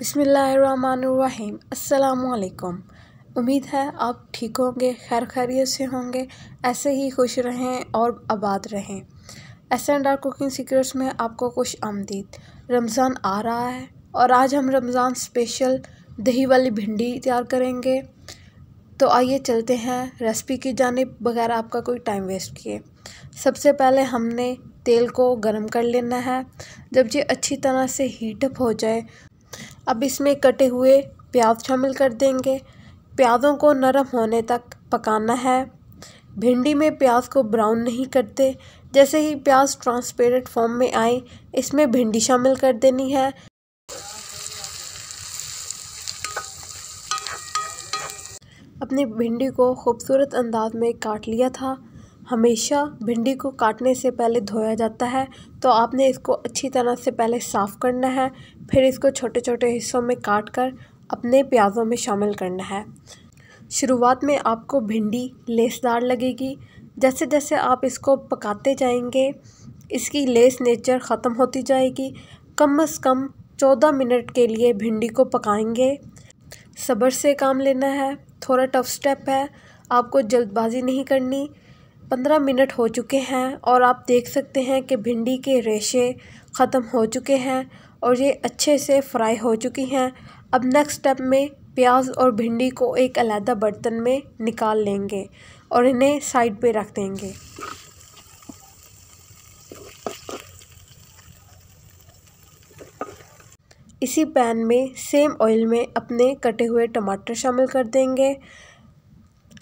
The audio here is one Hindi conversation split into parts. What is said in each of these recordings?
बिसमीम असलकुम उम्मीद है आप ठीक होंगे, खैर खैरियत से होंगे, ऐसे ही खुश रहें और आबाद रहें। S and R cooking secrets में आपको खुश आमदीद। रमज़ान आ रहा है और आज हम रमज़ान स्पेशल दही वाली भिंडी तैयार करेंगे। तो आइए चलते हैं रेसिपी की जानब बगैर आपका कोई टाइम वेस्ट किए। सबसे पहले हमने तेल को गरम कर लेना है। जब ये अच्छी तरह से हीटअप हो जाए अब इसमें कटे हुए प्याज शामिल कर देंगे। प्याज़ों को नरम होने तक पकाना है। भिंडी में प्याज को ब्राउन नहीं करते। जैसे ही प्याज ट्रांसपेरेंट फॉर्म में आए, इसमें भिंडी शामिल कर देनी है। अपनी भिंडी को खूबसूरत अंदाज में काट लिया था। हमेशा भिंडी को काटने से पहले धोया जाता है। तो आपने इसको अच्छी तरह से पहले साफ़ करना है, फिर इसको छोटे छोटे हिस्सों में काट कर अपने प्याज़ों में शामिल करना है। शुरुआत में आपको भिंडी लेसदार लगेगी। जैसे जैसे आप इसको पकाते जाएँगे, इसकी लेस नेचर ख़त्म होती जाएगी। कम अज़ कम चौदह मिनट के लिए भिंडी को पकाएँगे। सब्र से काम लेना है, थोड़ा टफ स्टेप है, आपको जल्दबाजी नहीं करनी। पंद्रह मिनट हो चुके हैं और आप देख सकते हैं कि भिंडी के रेशे ख़त्म हो चुके हैं और ये अच्छे से फ्राई हो चुकी हैं। अब नेक्स्ट स्टेप में प्याज और भिंडी को एक अलहदा बर्तन में निकाल लेंगे और इन्हें साइड पे रख देंगे। इसी पैन में सेम ऑयल में अपने कटे हुए टमाटर शामिल कर देंगे।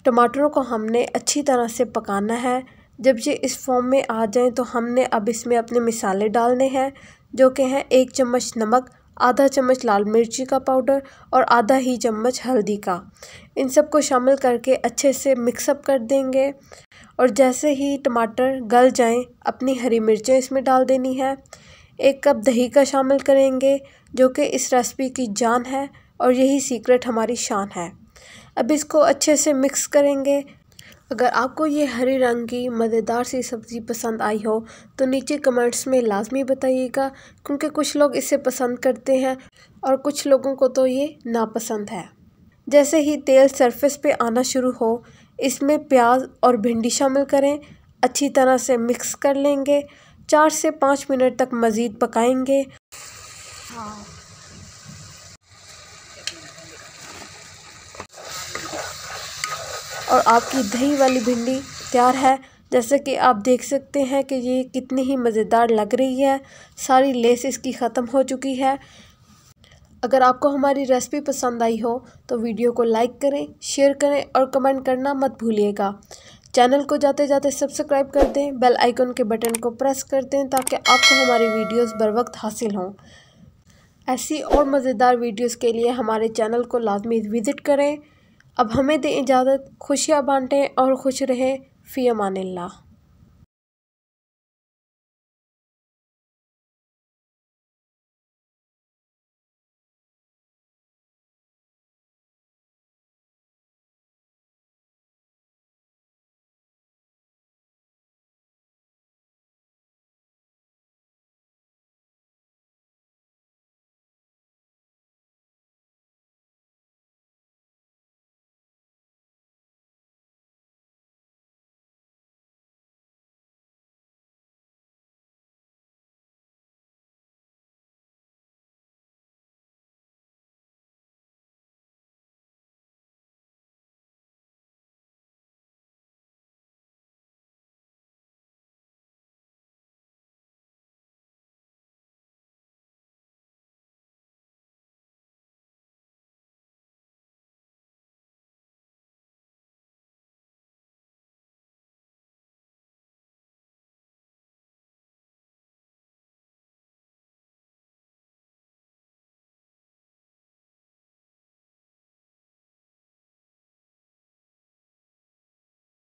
टमाटरों को हमने अच्छी तरह से पकाना है। जब ये इस फॉर्म में आ जाएँ तो हमने अब इसमें अपने मिसाले डालने हैं, जो कि हैं एक चम्मच नमक, आधा चम्मच लाल मिर्ची का पाउडर और आधा ही चम्मच हल्दी का। इन सबको शामिल करके अच्छे से मिक्सअप कर देंगे और जैसे ही टमाटर गल जाएँ, अपनी हरी मिर्चें इसमें डाल देनी है। एक कप दही का शामिल करेंगे, जो कि इस रेसिपी की जान है और यही सीक्रेट हमारी शान है। अब इसको अच्छे से मिक्स करेंगे। अगर आपको ये हरे रंग की मज़ेदार सी सब्ज़ी पसंद आई हो तो नीचे कमेंट्स में लाजमी बताइएगा, क्योंकि कुछ लोग इसे पसंद करते हैं और कुछ लोगों को तो ये नापसंद है। जैसे ही तेल सरफेस पे आना शुरू हो, इसमें प्याज और भिंडी शामिल करें। अच्छी तरह से मिक्स कर लेंगे। चार से पाँच मिनट तक मज़ीद पकाएँगे। हाँ। और आपकी दही वाली भिंडी तैयार है। जैसे कि आप देख सकते हैं कि ये कितनी ही मज़ेदार लग रही है। सारी लेस इसकी ख़त्म हो चुकी है। अगर आपको हमारी रेसिपी पसंद आई हो तो वीडियो को लाइक करें, शेयर करें और कमेंट करना मत भूलिएगा। चैनल को जाते जाते सब्सक्राइब कर दें, बेल आइकन के बटन को प्रेस कर दें ताकि आपको हमारी वीडियोस बर वक्त हासिल हों। ऐसी और मज़ेदार वीडियोस के लिए हमारे चैनल को लाजमी विज़िट करें। अब हमें दें इजाज़त खुशियाँ बांटें और खुश रहें फ़ी अमान